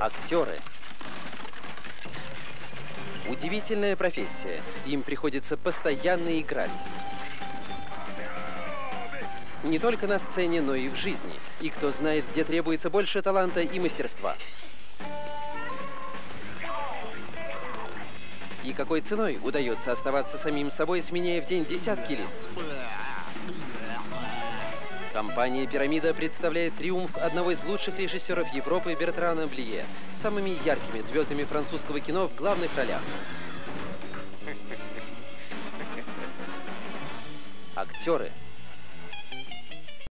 Актеры. Удивительная профессия. Им приходится постоянно играть. Не только на сцене, но и в жизни. И кто знает, где требуется больше таланта и мастерства. И какой ценой удается оставаться самим собой, сменяя в день десятки лиц. Компания «Пирамида» представляет триумф одного из лучших режиссеров Европы Бертрана Блие с самыми яркими звездами французского кино в главных ролях. Актеры –